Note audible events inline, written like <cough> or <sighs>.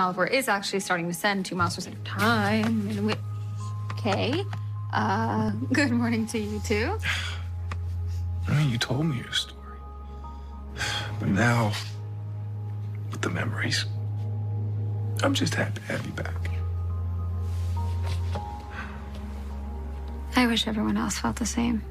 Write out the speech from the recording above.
Malivore is actually starting to send two monsters at a time. And we... Okay. Uh, good morning to you too. <sighs> I mean, you told me your story. <sighs> But now, with the memories, I'm just happy to have you back. I wish everyone else felt the same.